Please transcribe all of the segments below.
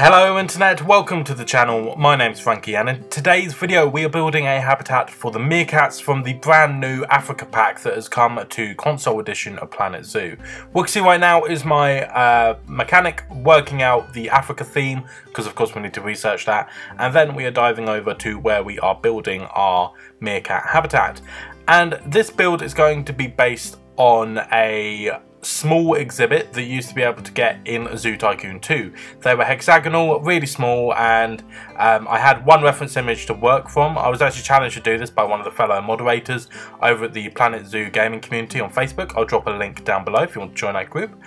Hello Internet, welcome to the channel, my name's Frankie and in today's video we are building a habitat for the meerkats from the brand new Africa pack that has come to console edition of Planet Zoo. What you see right now is my uh, mechanic working out the Africa theme, because of course we need to research that, and then we are diving over to where we are building our meerkat habitat. And this build is going to be based on a small exhibit that used to be able to get in Zoo Tycoon 2. They were hexagonal, really small, and um, I had one reference image to work from. I was actually challenged to do this by one of the fellow moderators over at the Planet Zoo gaming community on Facebook. I'll drop a link down below if you want to join that group.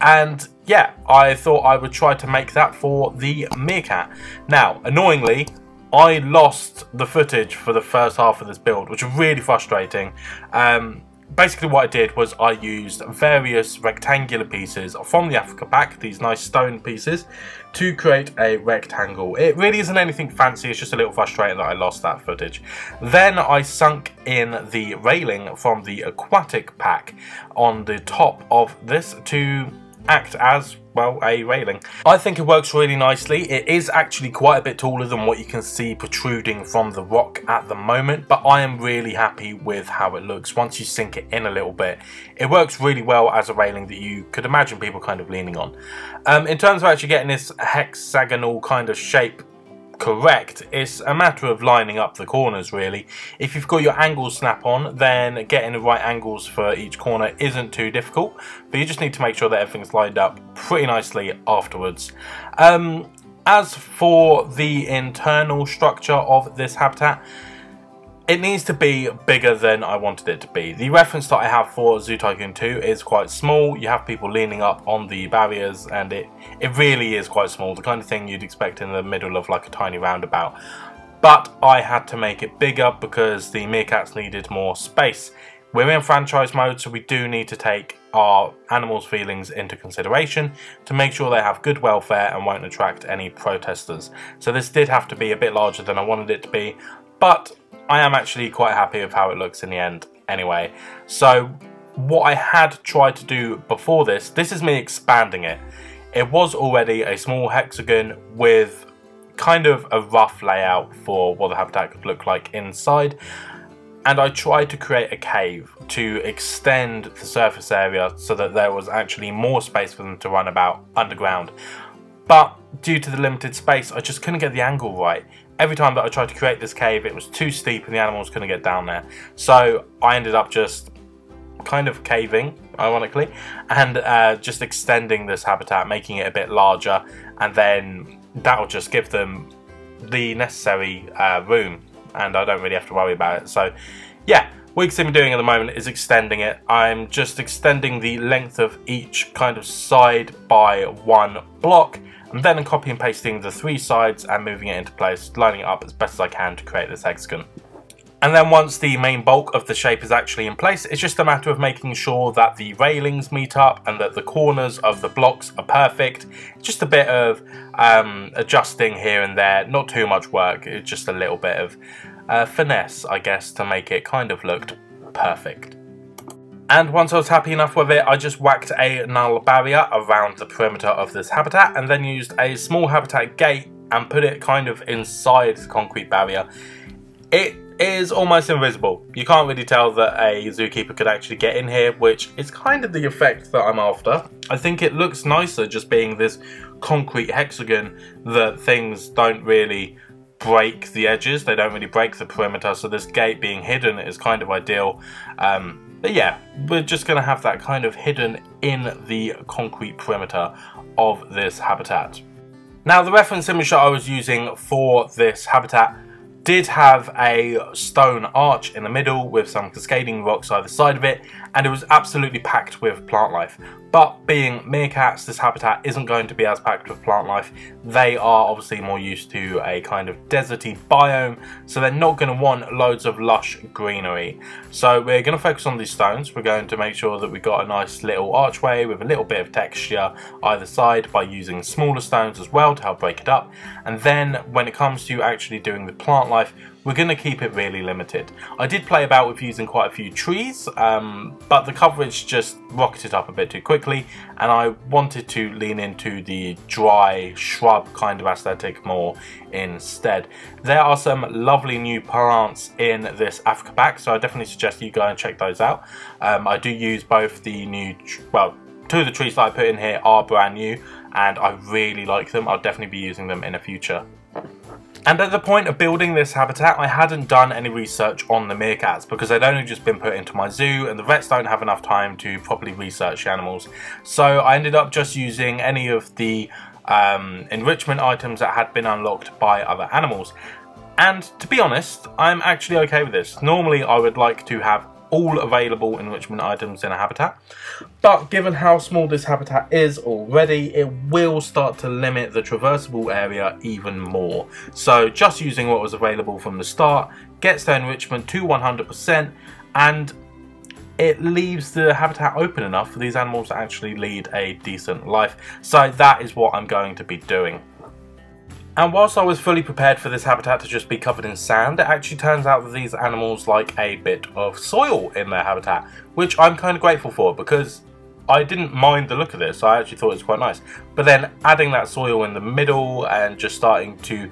And yeah, I thought I would try to make that for the Meerkat. Now, annoyingly, I lost the footage for the first half of this build, which is really frustrating. Um, basically what I did was I used various rectangular pieces from the Africa pack, these nice stone pieces, to create a rectangle. It really isn't anything fancy, it's just a little frustrating that I lost that footage. Then I sunk in the railing from the aquatic pack on the top of this to act as well, a railing. I think it works really nicely. It is actually quite a bit taller than what you can see protruding from the rock at the moment, but I am really happy with how it looks once you sink it in a little bit. It works really well as a railing that you could imagine people kind of leaning on. Um, in terms of actually getting this hexagonal kind of shape correct. It's a matter of lining up the corners really. If you've got your angles snap on then getting the right angles for each corner isn't too difficult but you just need to make sure that everything's lined up pretty nicely afterwards. Um, as for the internal structure of this habitat it needs to be bigger than I wanted it to be. The reference that I have for Zoo Tycoon 2 is quite small. You have people leaning up on the barriers and it, it really is quite small. The kind of thing you'd expect in the middle of like a tiny roundabout. But I had to make it bigger because the meerkats needed more space. We're in franchise mode so we do need to take our animals' feelings into consideration to make sure they have good welfare and won't attract any protesters. So this did have to be a bit larger than I wanted it to be, but I am actually quite happy with how it looks in the end anyway. So what I had tried to do before this, this is me expanding it. It was already a small hexagon with kind of a rough layout for what the habitat could look like inside and I tried to create a cave to extend the surface area so that there was actually more space for them to run about underground. But due to the limited space, I just couldn't get the angle right every time that I tried to create this cave, it was too steep and the animals couldn't get down there. So I ended up just kind of caving, ironically, and uh, just extending this habitat, making it a bit larger, and then that'll just give them the necessary uh, room, and I don't really have to worry about it. So, yeah, what me doing at the moment is extending it. I'm just extending the length of each kind of side by one block, and then I'm copy and pasting the three sides and moving it into place, lining it up as best as I can to create this hexagon. And then once the main bulk of the shape is actually in place, it's just a matter of making sure that the railings meet up and that the corners of the blocks are perfect. Just a bit of um, adjusting here and there, not too much work, it's just a little bit of uh, finesse, I guess, to make it kind of looked perfect. And once I was happy enough with it, I just whacked a null barrier around the perimeter of this habitat and then used a small habitat gate and put it kind of inside the concrete barrier. It is almost invisible. You can't really tell that a zookeeper could actually get in here, which is kind of the effect that I'm after. I think it looks nicer just being this concrete hexagon that things don't really break the edges, they don't really break the perimeter, so this gate being hidden is kind of ideal. Um, but yeah, we're just going to have that kind of hidden in the concrete perimeter of this habitat. Now the reference image that I was using for this habitat did have a stone arch in the middle with some cascading rocks either side of it and it was absolutely packed with plant life. But being meerkats, this habitat isn't going to be as packed with plant life. They are obviously more used to a kind of deserty biome, so they're not going to want loads of lush greenery. So we're going to focus on these stones. We're going to make sure that we've got a nice little archway with a little bit of texture either side by using smaller stones as well to help break it up. And then when it comes to actually doing the plant life life, we're going to keep it really limited. I did play about with using quite a few trees, um, but the coverage just rocketed up a bit too quickly, and I wanted to lean into the dry shrub kind of aesthetic more instead. There are some lovely new plants in this Africa pack, so I definitely suggest you go and check those out. Um, I do use both the new, well, two of the trees that I put in here are brand new, and I really like them. I'll definitely be using them in the future. And at the point of building this habitat, I hadn't done any research on the meerkats because they'd only just been put into my zoo and the vets don't have enough time to properly research animals. So I ended up just using any of the um, enrichment items that had been unlocked by other animals. And to be honest, I'm actually okay with this. Normally I would like to have all available enrichment items in a habitat. But given how small this habitat is already, it will start to limit the traversable area even more. So just using what was available from the start gets the enrichment to 100% and it leaves the habitat open enough for these animals to actually lead a decent life. So that is what I'm going to be doing. And whilst I was fully prepared for this habitat to just be covered in sand, it actually turns out that these animals like a bit of soil in their habitat, which I'm kind of grateful for because I didn't mind the look of this, I actually thought it was quite nice. But then adding that soil in the middle and just starting to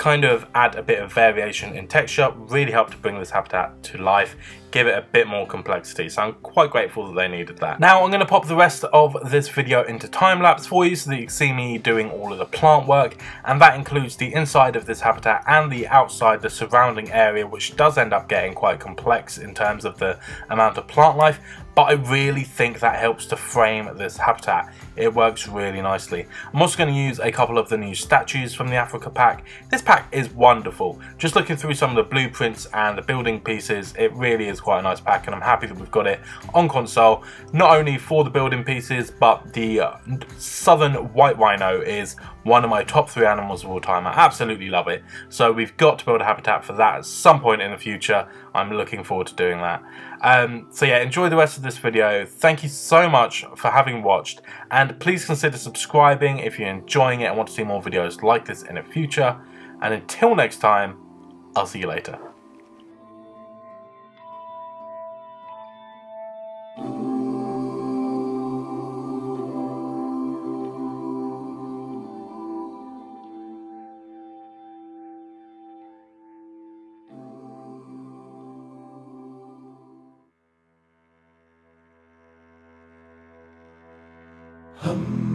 kind of add a bit of variation in texture really helped to bring this habitat to life give it a bit more complexity so I'm quite grateful that they needed that. Now I'm going to pop the rest of this video into time lapse for you so that you can see me doing all of the plant work and that includes the inside of this habitat and the outside the surrounding area which does end up getting quite complex in terms of the amount of plant life but I really think that helps to frame this habitat. It works really nicely. I'm also going to use a couple of the new statues from the Africa pack. This pack is wonderful. Just looking through some of the blueprints and the building pieces, it really is quite a nice pack and I'm happy that we've got it on console, not only for the building pieces, but the uh, southern white rhino is one of my top three animals of all time. I absolutely love it. So we've got to build a habitat for that at some point in the future. I'm looking forward to doing that. Um, so yeah, enjoy the rest of this video. Thank you so much for having watched and please consider subscribing if you're enjoying it and want to see more videos like this in the future. And until next time, I'll see you later. Música